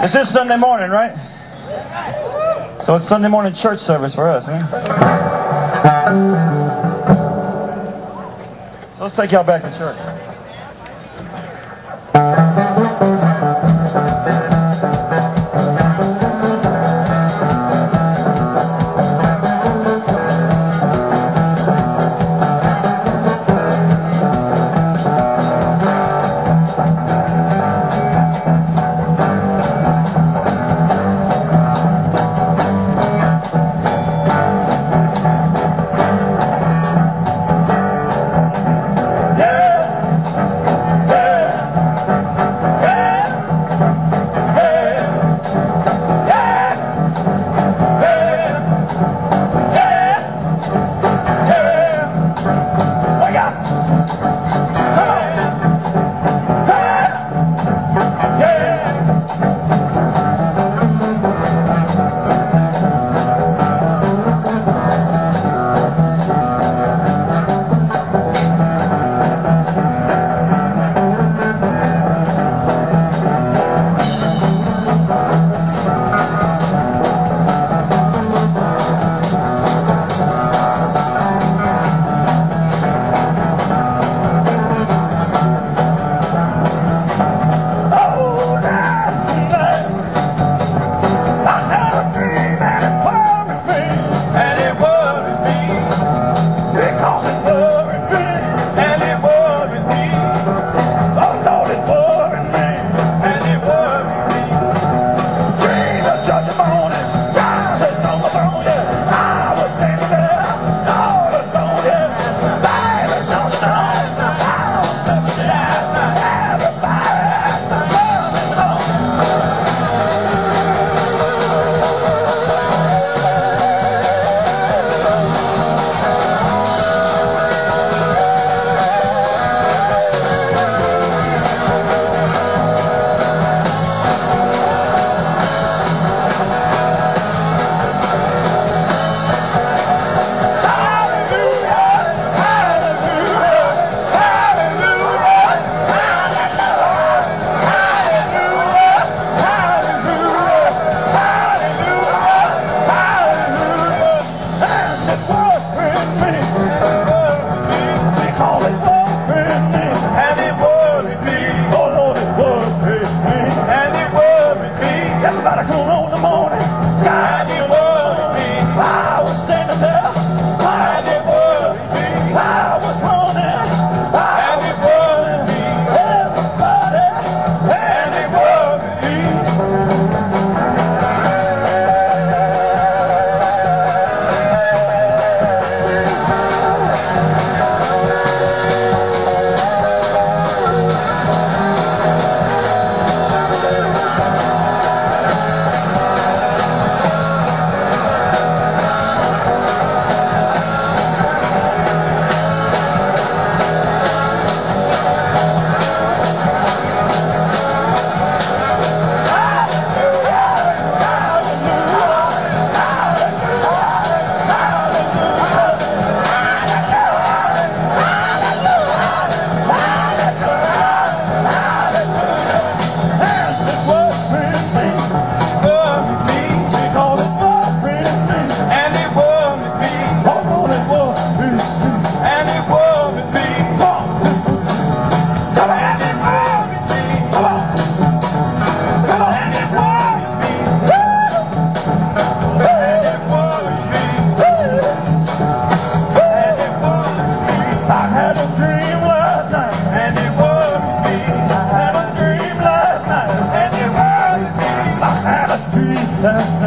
This is Sunday morning, right? So it's Sunday morning church service for us, huh? So let's take y'all back to church. on, on. time.